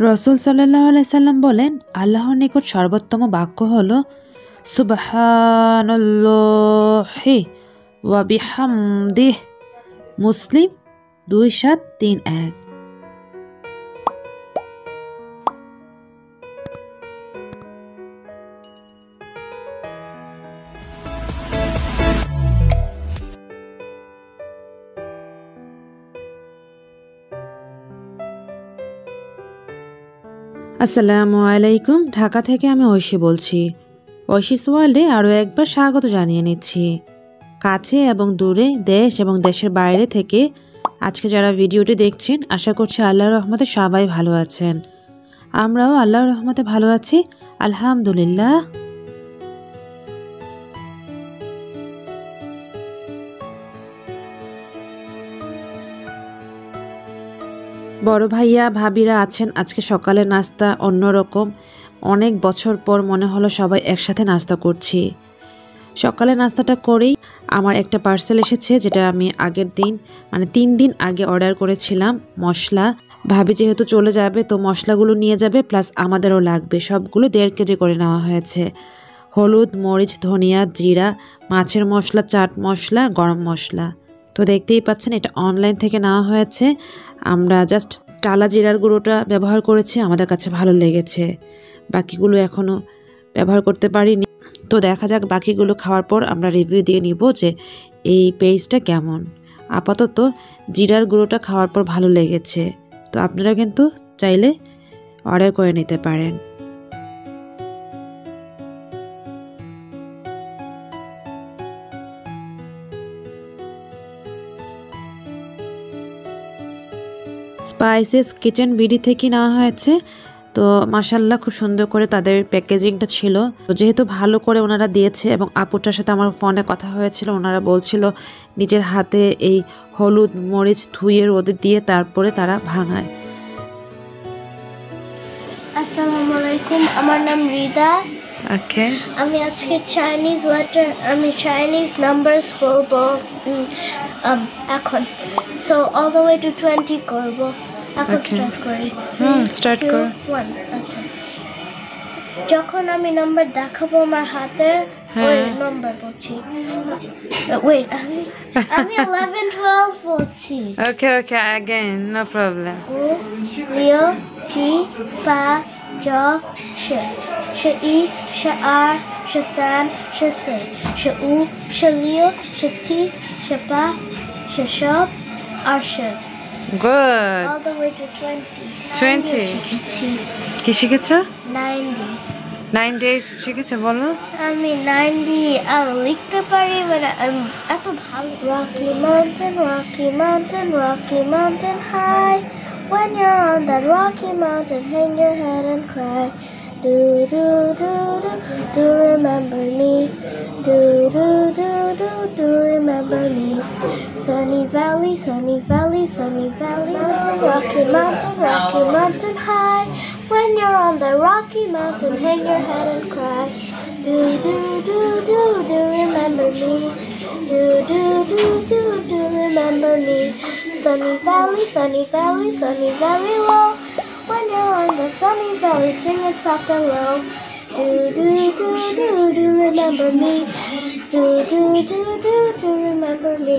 রসুল সাল্লাহ সাল্লাম বলেন, আল্লাহর নিকট সর্বোত্তম বাক্য হল, সুবাহানল্লাহি মুসলিম দুই সাত তিন এক। আসসালামু আলাইকুম, ঢাকা থেকে আমি ঐশী বলছি। ঐশিস ওয়ার্ল্ডে আরও একবার স্বাগত জানিয়ে নিচ্ছি। কাছে এবং দূরে দেশ এবং দেশের বাইরে থেকে আজকে যারা ভিডিওটি দেখছেন, আশা করছি আল্লাহর রহমতে সবাই ভালো আছেন। আমরাও আল্লাহর রহমতে ভালো আছি। আলহামদুলিল্লাহ। বড় ভাইয়া, ভাবিরা আছেন, আজকে সকালে নাস্তা অন্যরকম। অনেক বছর পর মনে হলো সবাই একসাথে নাস্তা করছি। সকালে নাস্তাটা করেই আমার একটা পার্সেল এসেছে, যেটা আমি আগের দিন মানে তিন দিন আগে অর্ডার করেছিলাম, মশলা। ভাবি যেহেতু চলে যাবে, তো মশলাগুলো নিয়ে যাবে, প্লাস আমাদেরও লাগবে। সবগুলো দেড় কেজি করে নেওয়া হয়েছে। হলুদ, মরিচ, ধনিয়া, জিরা, মাছের মশলা, চাট মশলা, গরম মশলা। তো দেখতেই পাচ্ছেন, এটা অনলাইন থেকে নেওয়া হয়েছে। আমরা জাস্ট টালা জিরার গুঁড়োটা ব্যবহার করেছি, আমাদের কাছে ভালো লেগেছে। বাকিগুলো এখনও ব্যবহার করতে পারিনি। তো দেখা যাক বাকিগুলো খাওয়ার পর আমরা রিভিউ দিয়ে নিব যে এই পেস্টটা কেমন। আপাতত জিরার গুঁড়োটা খাওয়ার পর ভালো লেগেছে। তো আপনারা কিন্তু চাইলে অর্ডার করে নিতে পারেন। স্পাইসেস কিচেন বিডি থেকে নেওয়া হয়েছে। তো মাসাল্লাহ খুব সুন্দর করে তাদের প্যাকেজিংটা ছিল। যেহেতু ভালো করে ওনারা দিয়েছে এবং আপুটার সাথে আমার ফোনে কথা হয়েছিল, ওনারা বলছিল নিজের হাতে এই হলুদ মরিচ ধুয়ে রোদে দিয়ে তারপরে তারা ভাঙায়। আসসালামু আলাইকুম, আমার নাম রিদা। ওকে আমি আজকে চাইনিজ ওয়াটার আমি চাইনিজ নাম্বারস বলব um, এখন। So all the way to twenty করব। এখন স্টার্ট করি। হুম স্টার্ট কর। one, আচ্ছা। যখন আমি নাম্বার দেখাবো আমার হাতে ওই হ্যাঁ। নাম্বার বলছি। ওয়েট আমি বলছি। Okay okay again no problem Pa, Jo, She. She I, She R, She San, She Se. She U, She Leo, She Ti, She Pa, She Shop, R She. Good All the way to 20. 20. শিখেছি কি শিখেছ 90. Nine days শিখেছ বলো আমি 90 আমি লিখতে পারি মানে আমি এত ভালো Rocky Mountain, Rocky Mountain, Rocky Mountain high. When you're on that Rocky Mountain, hang your head and cry. Do do do do do remember me. Do do do do do remember me. Sunny Valley, Sunny Valley, Sunny Valley, Rocky Mountain, Rocky Mountain high. When you're on the Rocky Mountain, hang your head and cry. Do do do do do remember me. Do do do do do remember me. Sunny Valley, Sunny Valley, Sunny Valley low. When you're on the Sunny Valley, sing it soft and low. Do do do do do remember me. Do do do do do remember me.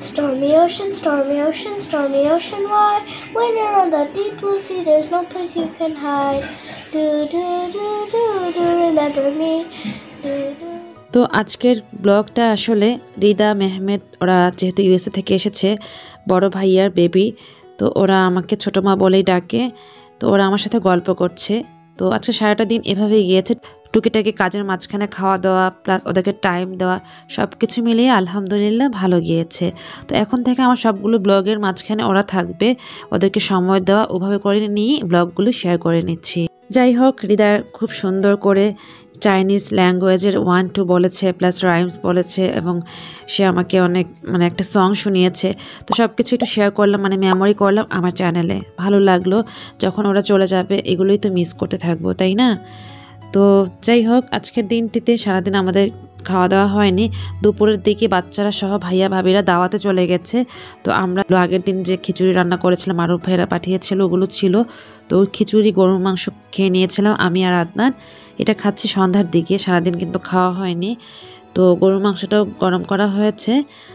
Stormy ocean, stormy ocean, stormy ocean wide. When you're on the deep blue sea, there's no place you can hide. Do do do do do remember me. Do do. তো আজকের ব্লগটা আসলে Rida Mehmed ওরা যেহেতু USA থেকে এসেছে বড় ভাইয়ার বেবি তো ওরা আমাকে ছোটো মা বলেই ডাকে। তো ওরা আমার সাথে গল্প করছে। তো আজকে সারাটা দিন এভাবেই গিয়েছে। টুকিটাকি কাজের মাঝখানে খাওয়া দাওয়া প্লাস ওদেরকে টাইম দেওয়া সব কিছু মিলিয়ে আলহামদুলিল্লাহ ভালো গিয়েছে। তো এখন থেকে আমার সবগুলো ব্লগের মাঝখানে ওরা থাকবে। ওদেরকে সময় দেওয়া, ওভাবে করে নিয়ে ব্লগগুলো শেয়ার করে নিচ্ছি। যাই হোক, হৃদয় খুব সুন্দর করে চাইনিজ ল্যাঙ্গুয়েজের ওয়ান টু বলেছে প্লাস রাইমস বলেছে, এবং সে আমাকে অনেক মানে একটা সং শুনিয়েছে। তো সব কিছু একটু শেয়ার করলাম মানে মেমোরি করলাম আমার চ্যানেলে ভালো লাগল যখন ওরা চলে যাবে, এগুলোই তো মিস করতে থাকব, তাই না? তো যাই হোক, আজকের দিনটিতে সারাদিন আমাদের খাওয়া দাওয়া হয়নি। দুপুরের দিকে বাচ্চারা সহ ভাইয়া, ভাবিরা দাওয়াতে চলে গেছে। তো আমরা আগের দিন যে খিচুড়ি রান্না করেছিলাম আরব ভাইরা পাঠিয়েছিল, ওগুলো ছিল। তো খিচুড়ি গরুর মাংস খেয়ে নিয়েছিলাম আমি আর আদনান। এটা খাচ্ছি সন্ধ্যার দিকে, সারাদিন কিন্তু খাওয়া হয়নি। তো গরুর মাংসটাও গরম করা হয়েছে।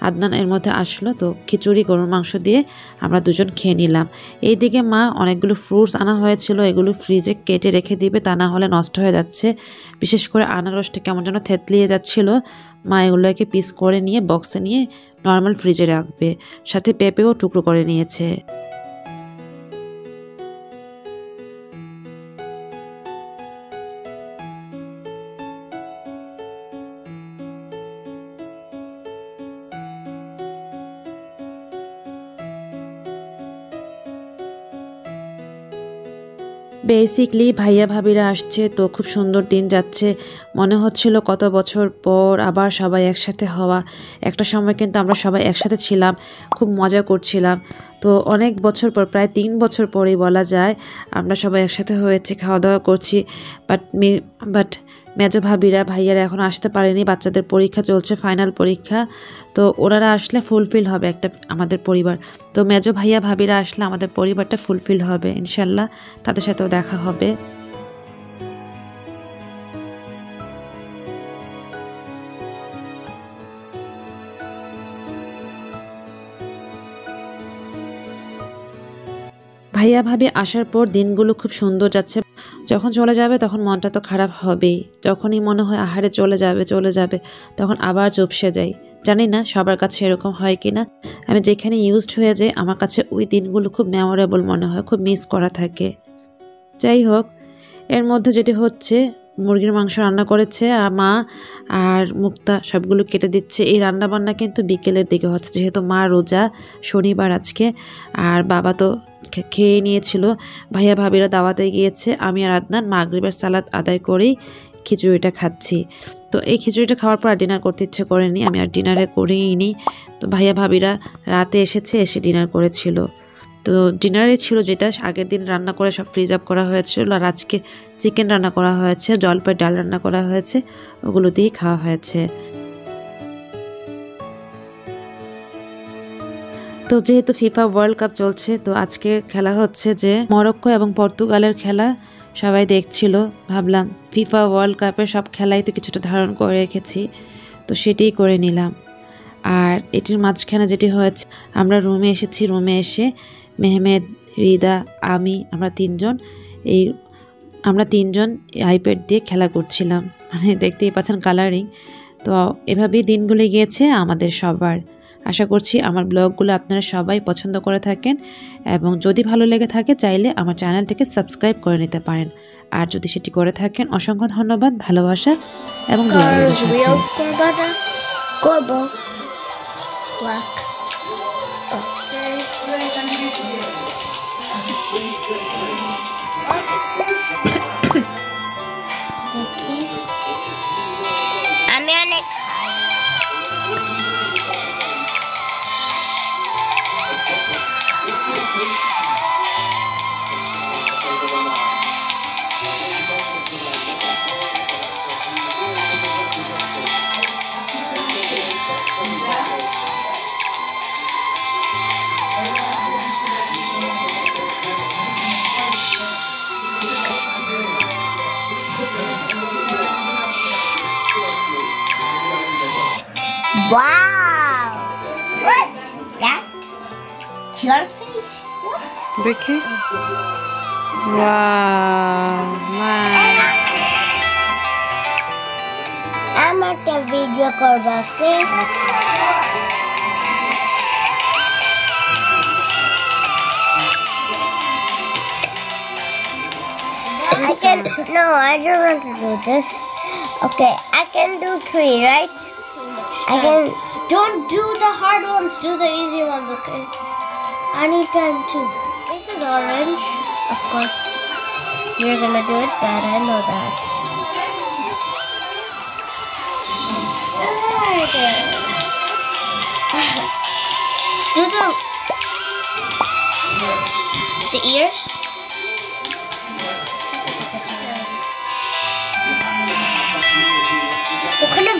আদনান এর মধ্যে আসলো, তো খিচুড়ি, গরুর মাংস দিয়ে আমরা দুজন খেয়ে নিলাম। এইদিকে মা অনেকগুলো ফ্রুটস আনা হয়েছিল, এগুলো ফ্রিজে কেটে রেখে দিবে, তা না হলে নষ্ট হয়ে যাচ্ছে। বিশেষ করে আনারসটা কেমন যেন থেতলিয়ে যাচ্ছিল। মা এগুলোকে পিস করে নিয়ে বক্সে নিয়ে নর্মাল ফ্রিজে রাখবে। সাথে পেঁপেও টুকরো করে নিয়েছে। বেসিকলি ভাইয়া ভাবিরা আসছে তো খুব সুন্দর দিন যাচ্ছে। মনে হচ্ছিল কত বছর পর আবার সবাই একসাথে হওয়া। একটা সময় কিন্তু আমরা সবাই একসাথে ছিলাম, খুব মজা করছিলাম। তো অনেক বছর পর, প্রায় তিন বছর পরেই বলা যায়, আমরা সবাই একসাথে হয়েছে, খাওয়া দাওয়া করছি। বাট মি বাট মেজো ভাবিরা, ভাইয়ারা এখন আসতে পারেনি, বাচ্চাদের পরীক্ষা চলছে ফাইনাল পরীক্ষা। তো ওনারা আসলে ফুলফিল হবে একটা, আমাদের পরিবার। তো মেজো ভাইয়া, ভাবিরা আসলে আমাদের পরিবারটা ফুলফিল হবে, ইনশাল্লাহ। তাদের সাথেও দেখা হবে। ভাইয়া ভাবি আসার পর দিনগুলো খুব সুন্দর যাচ্ছে। যখন চলে যাবে তখন মনটা তো খারাপ হবেই। যখনই মনে হয় আহারে চলে যাবে চলে যাবে, তখন আবার চুপসে যাই। জানি না সবার কাছে এরকম হয় কি না আমি যেখানে ইউজড হয়ে যাই, আমার কাছে ওই দিনগুলো খুব মেমোরেবল মনে হয়, খুব মিস করা থাকে। যাই হোক, এর মধ্যে যেটি হচ্ছে মুরগির মাংস রান্না করেছে আর মা আর মুক্তা সবগুলো কেটে দিচ্ছে। এই রান্না বান্না কিন্তু বিকেলের দিকে হচ্ছে, যেহেতু মা রোজা শনিবার আজকে, আর বাবা তো খেয়ে নিয়েছিল। ভাইয়া, ভাবিরা দাওয়াতে গিয়েছে, আমি আর আদনান মাগরিবের সালাদ আদায় করেই খিচুড়িটা খাচ্ছি। তো এই খিচুড়িটা খাওয়ার পর আর ডিনার করতে ইচ্ছে করেনি, আমি আর ডিনারে করিই নি তো ভাইয়া, ভাবিরা রাতে এসেছে, এসে ডিনার করেছিল। তো ডিনারে ছিল যেটা, আগের দিন রান্না করে সব ফ্রিজ আপ করা হয়েছিল আর আজকে চিকেন রান্না করা হয়েছে, জলপাই ডাল রান্না করা হয়েছে, ওগুলো দিয়েই খাওয়া হয়েছে। তো যেহেতু ফিফা ওয়ার্ল্ড কাপ চলছে, তো আজকে খেলা হচ্ছে যে মরক্কো এবং পর্তুগালের খেলা সবাই দেখছিল। ভাবলাম ফিফা ওয়ার্ল্ড কাপের সব খেলাই তো কিছুটা ধারণ করে রেখেছি, তো সেটাই করে নিলাম। আর এটির মাঝখানে যেটি হয়েছে, আমরা রুমে এসেছি রুমে এসে মেহমেদ রিদা আমি আমরা তিনজন এই আমরা তিনজন আইপ্যাড দিয়ে খেলা করছিলাম। মানে দেখতেই পাচ্ছেন কালারিং তো এভাবেই দিনগুলো গিয়েছে আমাদের সবার। আশা করছি আমার ব্লগগুলো আপনারা সবাই পছন্দ করে থাকেন এবং যদি ভালো লেগে থাকে চাইলে আমার চ্যানেলটিকে সাবস্ক্রাইব করে নিতে পারেন। আর যদি সেটি করে থাকেন অসংখ্য ধন্যবাদ ভালোবাসা এবং করব Please, Wow! What? That? Your face? What? Vicky? Wow, man. I'm at the video call, okay? I can, no, I don't want to do this. Okay, I can do three, right? Can. Don't do the hard ones. Do the easy ones, okay? I need time too. This is orange, of course. You're gonna do it bad. I know that. do the the ears.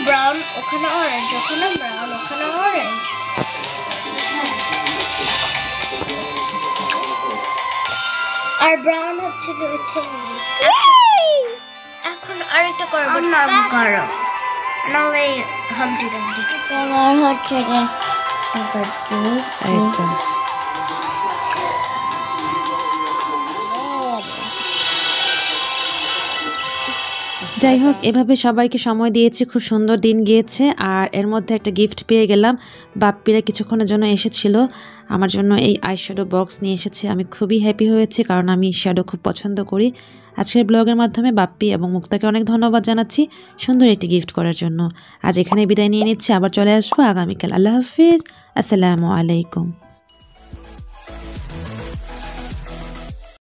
Brown brown ওখানে orange ওখানে brown ওখানে orange আর brown হচ্ছে দুই things এখন আরেকটা করবো নাম করো নাহলে হামটি ডামটি তোমার হচ্ছে যাই হোক এভাবে সবাইকে সময় দিয়েছি খুব সুন্দর দিন গিয়েছে। আর এর মধ্যে একটা গিফট পেয়ে গেলাম। বাপ্পিরা কিছুক্ষণের জন্য এসেছিল। আমার জন্য এই আইশ্যাডো বক্স নিয়ে এসেছে। আমি খুবই হ্যাপি হয়েছি কারণ আমি শ্যাডো খুব পছন্দ করি। আজকের ব্লগের মাধ্যমে বাপ্পি এবং মুক্তাকে অনেক ধন্যবাদ জানাচ্ছি সুন্দর একটি গিফট করার জন্য। আজ এখানে বিদায় নিয়ে নিচ্ছি। আবার চলে আসব আগামীকাল। আল্লাহ হাফিজ। আসসালামু আলাইকুম।